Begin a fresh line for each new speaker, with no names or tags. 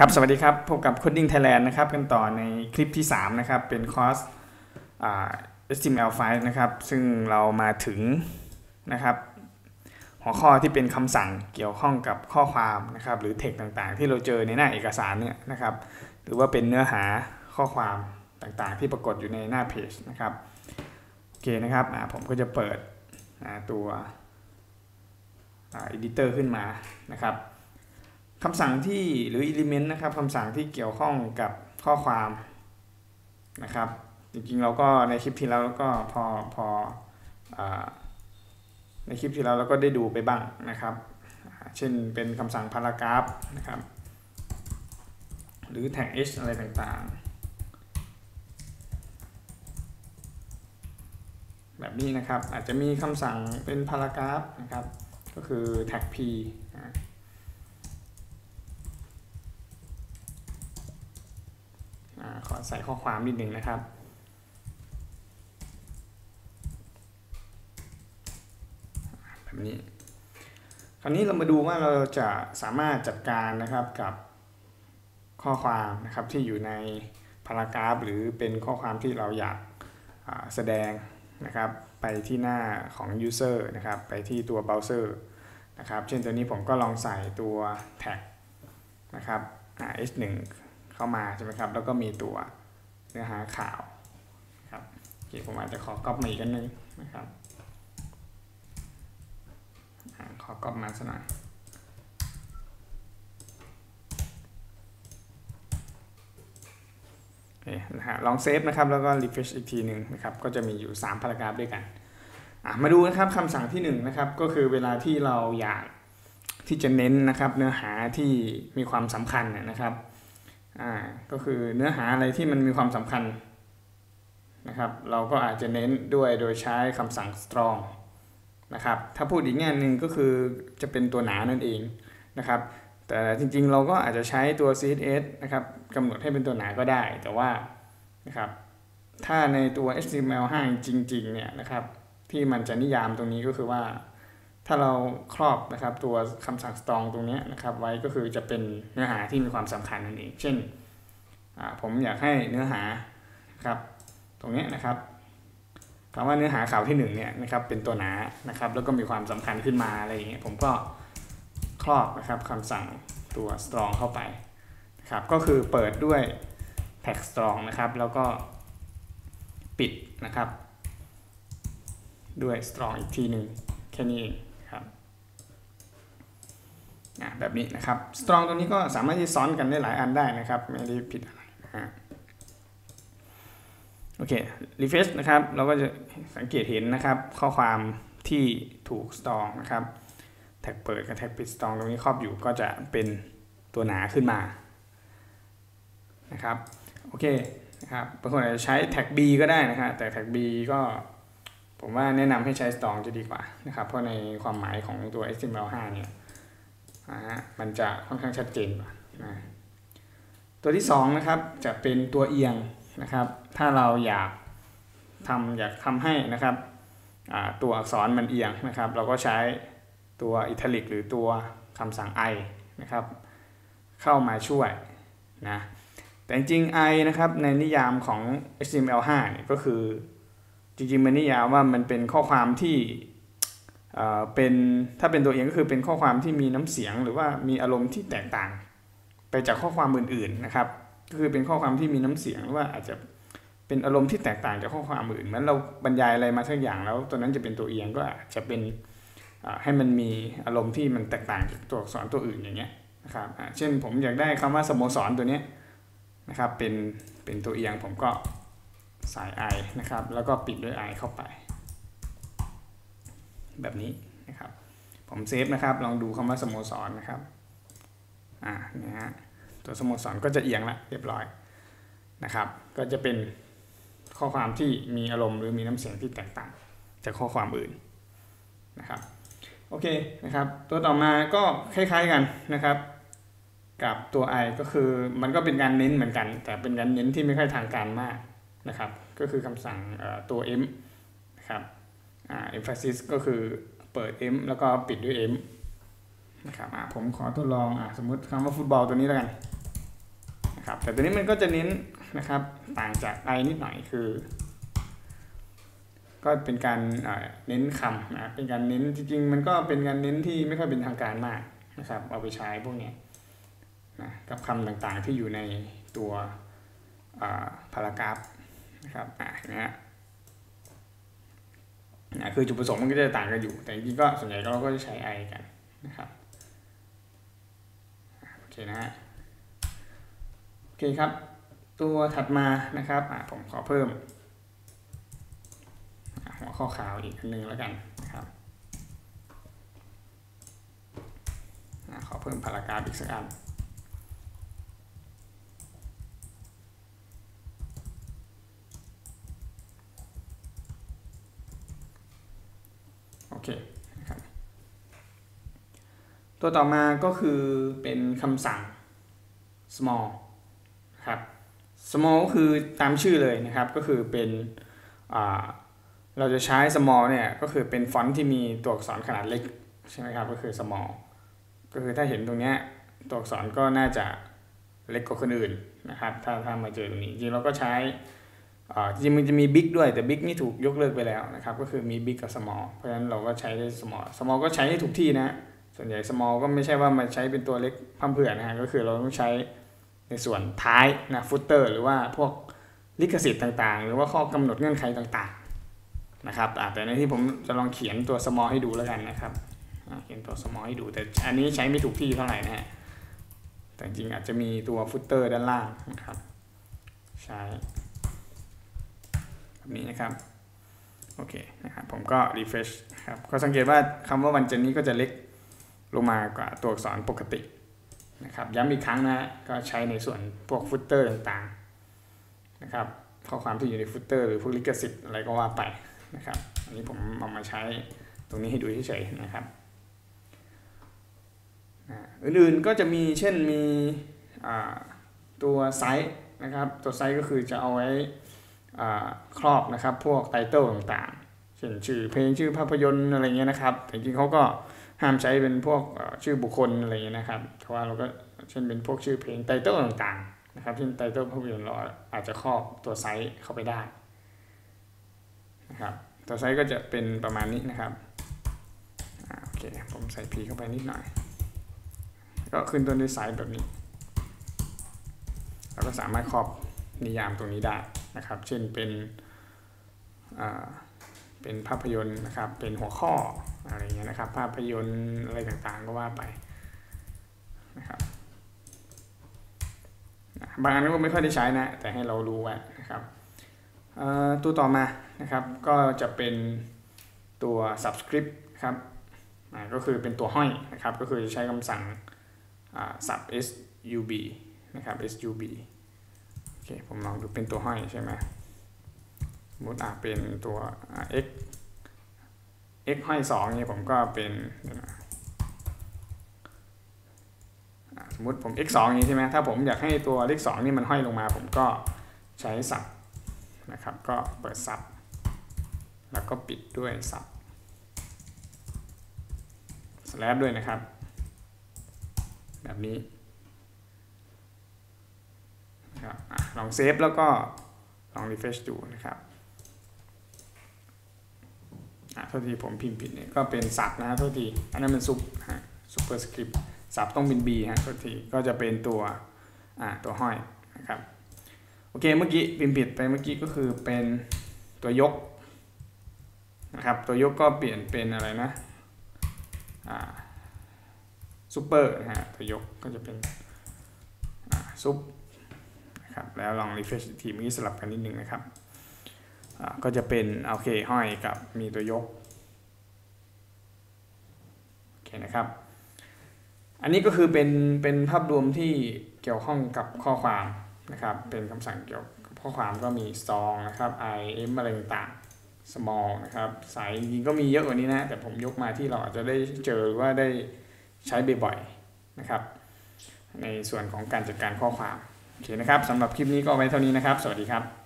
ครับสวัสดีครับ พบกับ Coding Thailand นะครับ กันต่อในคลิปที่ 3 นะครับ เป็นคอร์ส HTML5 นะครับ ซึ่งเรามาถึงนะครับ หัวข้อที่เป็นคำสั่งเกี่ยวข้องกับข้อความนะครับ หรือเทคต่างๆ ที่เราเจอในหน้าเอกสารเนี่ยนะครับ หรือว่าเป็นเนื้อหาข้อความต่างๆ ที่ปรากฏอยู่ในหน้าเพจนะครับ โอเคนะครับผมก็จะเปิดตัว editor ขึ้นมานะครับ คำสั่งที่หรือ element นะครับคำสั่งที่เกี่ยวข้องกับข้อความนะครับ จริงๆเราก็ในคลิปที่แล้วก็พอพออในคลิปที่แล้วเราก็ได้ดูไปบ้างนะครับ เช่นเป็นคำสั่ง paragraph นะครับ หรือ tag h อะไรต่างๆ แบบนี้นะครับอาจจะมีคำสั่งเป็น paragraph นะครับ ก็คือ tag p อ่าอา ขอใส่ข้อความนิดหนึ่งนะครับ แบบนี้ คราวนี้เรามาดูว่าเราจะสามารถจัดการนะครับกับข้อความนะครับที่อยู่ในพารากราฟหรือเป็นข้อความที่เราอยากแสดงนะครับไปที่หน้าของ user นะครับไปที่ตัวเบราว์เซอร์นะครับเช่นตัวนี้ผมก็ลองใส่ตัว tag นะครับ h1 เข้ามาใช่ไหมครับแล้วก็มีตัวเนื้อหาข่าวครับโอเคผมอาจจะขอก๊อปมาอีกอันนึงนะครับขอก๊อปมาสักหน่อยโอเคนะฮะลองเซฟนะครับแล้วก็ refresh อีกทีหนึ่งนะครับก็จะมีอยู่ 3 พารากราฟด้วยกันมาดูนะครับคำสั่งที่1นะครับก็คือเวลาที่เราอยากที่จะเน้นนะครับเนื้อหาที่มีความสำคัญนะครับ อ่าก็คือเนื้อหาอะไรที่มันมีความสำคัญนะครับเราก็อาจจะเน้นด้วยโดยใช้คำสั่ง strong นะครับถ้าพูดอีกแง่หนึ่งก็คือจะเป็นตัวหนานั่นเองนะครับแต่จริงๆเราก็อาจจะใช้ตัว CSS นะครับกำหนดให้เป็นตัวหนาก็ได้ แต่ว่านะครับถ้าในตัว HTML5 จริงๆเนี่ยนะครับที่มันจะนิยามตรงนี้ก็คือว่า ถ้าเราครอบนะครับตัวคำสั่ง strong ตรงนี้นะครับไว้ก็คือจะเป็นเนื้อหาที่มีความสำคัญนั่นเอง เช่นผมอยากให้เนื้อหาครับตรงนี้นะครับคำว่าเนื้อหาข่าวที่1เนี่ยนะครับเป็นตัวหนานะครับแล้วก็มีความสำคัญขึ้นมาอะไรอย่างเงี้ยผมก็ครอบนะครับคำสั่งตัว strong เข้าไปนะครับก็คือเปิดด้วย tag strong นะครับแล้วก็ปิดนะครับ ด้วย strong อีกทีหนึ่งแค่นี้เอง แบบนี้นะครับ strong ตรงนี้ก็สามารถที่ซ้อนกันได้หลายอันได้นะครับไม่ได้ผิดอะไรนะฮะโอเค refresh นะครับ เราก็จะสังเกตเห็นนะครับ ข้อความที่ถูก strong นะครับ แท็กเปิดกับแท็กปิด strong ตรงนี้ครอบอยู่ก็จะเป็นตัวหนาขึ้นมานะครับโอเคนะครับบางคนอาจจะใช้แท็ก B ก็ได้นะฮะแต่แท็ก B ก็ผมว่าแนะนำให้ใช้ strong จะดีกว่านะครับ เพราะในความหมายของตัว HTML5 เนี่ย มันจะค่อนข้างชัดเจนกว่านะตัวที่2นะครับจะเป็นตัวเอียงนะครับ ถ้าเราอยากทำอยากทำให้นะครับตัวอักษรมันเอียงนะครับ เราก็ใช้ตัวอิตาลิกหรือตัวคำสั่ง i นะครับ เข้ามาช่วยนะแต่จริง i นะครับในนิยามของ HTML5 เนี่ยก็คือจริงๆมันนิยามว่ามันเป็นข้อความที่ เป็นถ้าเป็นตัวเองก็คือเป็นข้อความที่มีน้ำเสียง หรือว่ามีอารมณ์ที่แตกต่าง ไปจากข้อความอื่นๆนะครับ ก็คือเป็นข้อความที่มีน้ำเสียงหรือว่าอาจจะเป็นอารมณ์ที่แตกต่างจากข้อความอื่นเหมือนเราบรรยายอะไรมาสักอย่างแล้วตัวนั้นจะเป็นตัวเอียงก็อาจจะเป็นให้มันมีอารมณ์ที่มันแตกต่างจากตัวอักษรตัวอื่นอย่างเงี้ยนะครับเช่นผมอยากได้คำว่าสโมสรตัวนี้นะครับเป็นเป็นตัวเอียงผมก็ใส่ i นะครับแล้วก็ปิดด้วย i เข้าไป แบบนี้นะครับผมเซฟนะครับลองดูคำว่าสโมสรนนะครับอ่านะฮะตัวสโมสรก็จะเอียงละเรียบร้อยนะครับ ก็จะเป็นข้อความที่มีอารมณ์หรือมีน้ำเสียงที่แตกต่างจากข้อความอื่นนะครับโอเคนะครับ ตัวต่อมาก็คล้ายๆกันนะครับ กับตัว i ก็คือมันก็เป็นการเน้นเหมือนกัน แต่เป็นการเน้นที่ไม่ค่อยทางการมากนะครับ ก็คือคำสั่งตัว m นะครับ emphasis ก็คือเปิด m แล้วก็ปิดด้วย m นะครับผมขอทดลองอสมมติคำว่าฟุตบอลตัวนี้แล้วกันนะครับแต่ตัวนี้มันก็จะเน้นนะครับต่างจากไอนิดหน่อยคือ ก็เป็นการเน้นคำนะเป็นการเน้นจริงๆ มันก็เป็นการเน้นที่ไม่ค่อยเป็นทางการมากนะครับเอาไปใช้พวกนี้นะกับคำต่างๆที่อยู่ในตัวพารากราฟนะครับอ่านะฮะ นะคือจุดประสงค์มันก็จะต่างกันอยู่ แต่จริงๆก็ส่วนใหญ่เราก็จะใช้ i กันนะครับโอเคนะฮะโอเคครับ ตัวถัดมานะครับผมขอเพิ่ม หัวข้อข่าวอีกอันนึงแล้วกันนะครับขอเพิ่มพารากราฟอีกสักอัน เคนะครับตัวต่อมาก็คือเป็นคำสั่ง small ครับ small ก็คือตามชื่อเลยนะครับ ก็คือเป็นเราจะใช้ small เนี่ย ก็คือเป็นฟอนต์ที่มีตัวอักษรขนาดเล็กใช่ไหมครับ ก็คือ small ก็คือถ้าเห็นตรงนี้ตัวอักษรก็น่าจะเล็กกว่าคนอื่นนะครับ ถ้าถ้ามาเจอตรงนี้จริงเราก็ใช้ จริงมันจะมี big ด้วยแต่ big นี่ถูกยกเลิกไปแล้วนะครับก็คือมี big กับ small เพราะฉะนั้นเราก็ใช้ได้ small small ก็ใช้ได้ถูกที่นะส่วนใหญ่ small ก็ไม่ใช่ว่ามาใช้เป็นตัวเล็กพร่ำเพรื่อนะฮะก็คือเราต้องใช้ในส่วนท้ายนะ footer หรือว่าพวกลิขสิทธิ์ต่างๆ หรือว่าข้อกำหนดเงื่อนไขต่างๆนะครับแต่ในที่ผมจะลองเขียนตัว small ให้ดูแล้วกันนะครับเขียนตัว small ให้ดูแต่อันนี้ใช้ไม่ถูกที่เท่าไหร่นะฮะแต่จริงอาจจะมีตัวฟุตเตอร์ด้านล่างนะครับใช้ แบบนี้นะครับโอเคนะครับผมก็ refresh ครับก็สังเกตว่าคำว่าวันจันนี้ก็จะเล็กลงมากว่าตัวอักษรปกตินะครับย้ำอีกครั้งนะก็ใช้ในส่วนพวก footer ต่างๆนะครับข้อความที่อยู่ใน footer หรือพวกลิขสิทธิ์อะไรก็ว่าไปนะครับอันนี้ผมเอามาใช้ตรงนี้ให้ดูเฉยๆนะครับอื่นๆก็จะมีเช่นมีตัวไซส์นะครับตัวไซส์ก็คือจะเอาไว้ ครอบนะครับพวก title ต่างๆ เช่นชื่อเพลงชื่อภาพยนตร์อะไรเงี้ยนะครับแต่จริงเขาก็ห้ามใช้เป็นพวกชื่อบุคคลอะไรเงี้ยนะครับเพราะว่าเราก็เช่นเป็นพวกชื่อเพลง title ต่างๆนะครับเช่น title ภาพยนตร์เราอาจจะครอบตัว cite เข้าไปได้นะครับตัว cite ก็จะเป็นประมาณนี้นะครับโอเคผมใส่ p เข้าไปนิดหน่อย ก็ขึ้นต้นด้วย cite แบบนี้เราก็สามารถครอบนิยามตรงนี้ได้ นะครับ เช่นเป็นเป็นภาพยนตร์นะครับ เป็นหัวข้ออะไรเงี้ยนะครับ ภาพยนตร์อะไรต่างๆก็ว่าไปนะครับบางอันก็ไม่ค่อยได้ใช้นะ แต่ให้เรารู้ไว้นะครับตัวต่อมานะครับ ก็จะเป็นตัว subscript ครับก็คือเป็นตัวห้อยนะครับ ก็คือจะใช้คำสั่ง sub sub นะครับ sub คผมลองดูเป็นตัวห้อยใช่ไหมสมมติอะเป็นตัว x x ห้อยสองเนี่ยผมก็เป็นสมมติผม x 2นี้ใช่ไหมถ้าผมอยากให้ตัวเลข2นี่มันห้อยลงมา ผมก็ใช้สับนะครับ ก็เปิดสับแล้วก็ปิดด้วยสับสแลบด้วยนะครับ แบบนี้ ครับลอง save แล้วก็ลอง refresh ดูนะครับโทษทีผมพิมพ์ผิดเนี่ยก็เป็น sub นะโทษทีอันนั้นเป็น sup ฮะ superscript sub ต้องเป็น B ฮะโทษทีก็จะเป็นตัวตัวห้อยนะครับโอเคเมื่อกี้พิมพ์ผิดไปเมื่อกี้ก็คือเป็นตัวยกนะครับตัวยกก็เปลี่ยนเป็นอะไรนะซูเปอร์นะฮะตัวยกก็จะเป็น sup นะครับแล้วลอง refresh ทีมีสลับกันนิดนึงนะครับก็จะเป็นโอเคห้อยกับมีตัวยกโอเคนะครับ อันนี้ก็คือเป็นเป็นภาพรวมที่เกี่ยวข้องกับข้อความนะครับ เป็นคำสั่งเกี่ยวกับข้อความก็มี strong นะครับ em อะไรต่างๆ small นะครับสายจริงก็มีเยอะกว่านี้นะ แต่ผมยกมาที่เราอาจจะได้เจอว่าได้ใช้บ่อยๆนะครับ ในส่วนของการจัดการข้อความ โอเคนะครับสำหรับคลิปนี้ก็ไว้เท่านี้นะครับ สวัสดีครับ